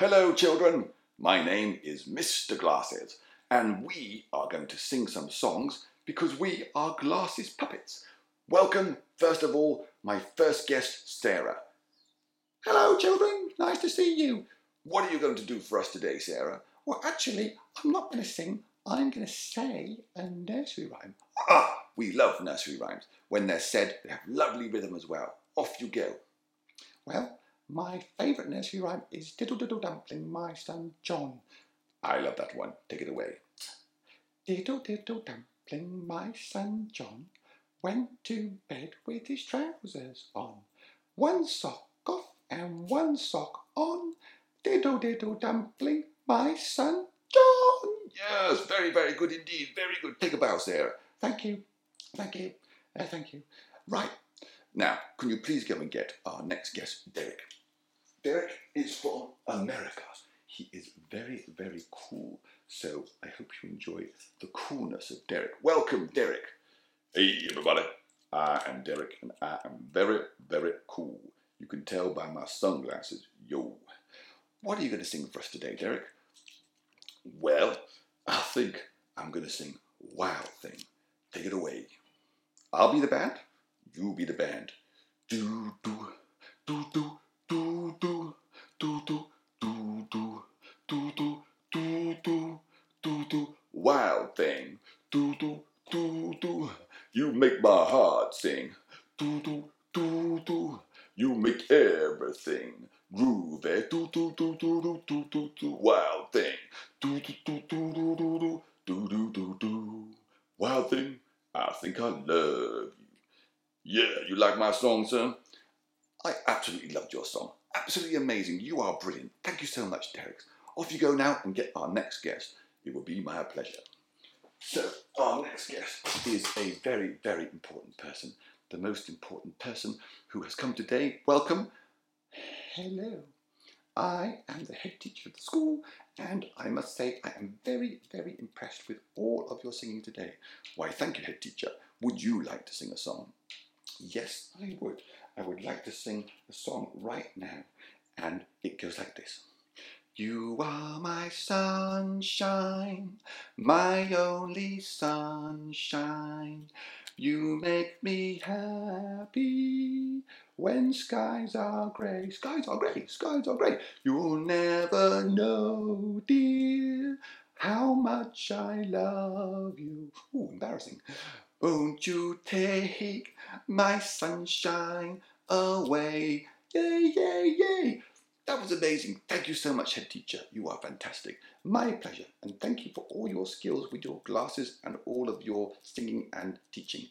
Hello, children. My name is Mr. Glasses, and we are going to sing some songs because we are Glasses puppets. Welcome, first of all, my first guest, Sarah. Hello, children. Nice to see you. What are you going to do for us today, Sarah? Well, actually, I'm not going to sing. I'm going to say a nursery rhyme. Ah, we love nursery rhymes. When they're said, they have lovely rhythm as well. Off you go. Well, my favourite nursery rhyme is Diddle Diddle Dumpling, my son John. I love that one. Take it away. Diddle Diddle Dumpling, my son John, went to bed with his trousers on. One sock off and one sock on. Diddle Diddle Dumpling, my son John. Yes, very, very good indeed. Very good. Take a bow, Sarah. Thank you. Thank you. Uh, thank you. Right. Now, can you please go and get our next guest, Derek? Derek is from America. He is very, very cool. So I hope you enjoy the coolness of Derek. Welcome, Derek. Hey, everybody. I am Derek, and I am very, very cool. You can tell by my sunglasses. Yo. What are you going to sing for us today, Derek? Well, I think I'm going to sing Wild Thing. Take it away. I'll be the band. You be the band. Do, do, do, do, do, do, do, do, do, do, do, do, do, do, wild thing. Do, do, do, do. You make my heart sing. Do, do, do, do. You make everything groovy. Do, do, do, do, do, do, do, do, wild thing. Do, do, do, do, do, do, do, do, do, do, do. Wild thing, I think I love you. Yeah, you like my song, son? I absolutely loved your song. Absolutely amazing. You are brilliant. Thank you so much, Derek. Off you go now and get our next guest. It will be my pleasure. So, our next guest is a very, very important person. The most important person who has come today. Welcome. Hello. I am the head teacher of the school, and I must say I am very, very impressed with all of your singing today. Why, thank you, head teacher. Would you like to sing a song? Yes, I would. I would like to sing a song right now, and it goes like this. You are my sunshine, my only sunshine. You make me happy when skies are grey. Skies are grey, skies are grey. You'll never know, dear, how much I love you. Ooh, embarrassing. Won't you take my sunshine away? Yay, yay, yay. That was amazing. Thank you so much, head teacher. You are fantastic. My pleasure. And thank you for all your skills with your glasses and all of your singing and teaching.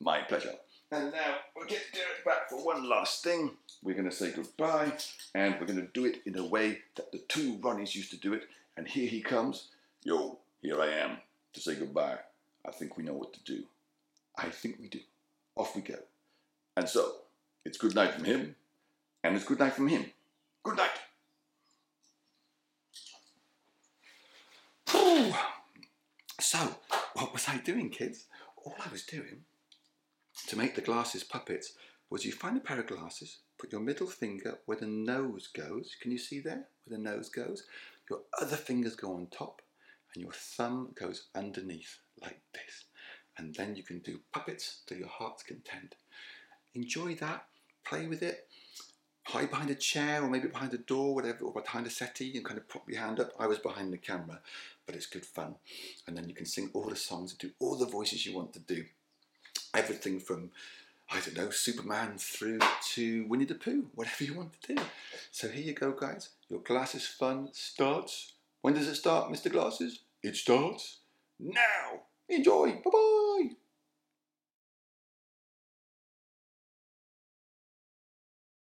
My pleasure. And now we'll get Derek back for one last thing. We're going to say goodbye and we're going to do it in a way that the two Ronnies used to do it. And here he comes. Yo, here I am to say goodbye. I think we know what to do. I think we do. Off we go. And so, it's good night from him, and it's good night from him. Good night. Whew. So, what was I doing, kids? All I was doing to make the glasses puppets was you find a pair of glasses, put your middle finger where the nose goes. Can you see there where the nose goes? Your other fingers go on top, and your thumb goes underneath like this. And then you can do puppets to your heart's content. Enjoy that, play with it, hide behind a chair or maybe behind a door, whatever, or behind a settee and kind of prop your hand up. I was behind the camera, but it's good fun. And then you can sing all the songs and do all the voices you want to do. Everything from, I don't know, Superman through to Winnie the Pooh, whatever you want to do. So here you go, guys. Your Glasses Fun starts. When does it start, Mr. Glasses? It starts now. Enjoy. Bye bye.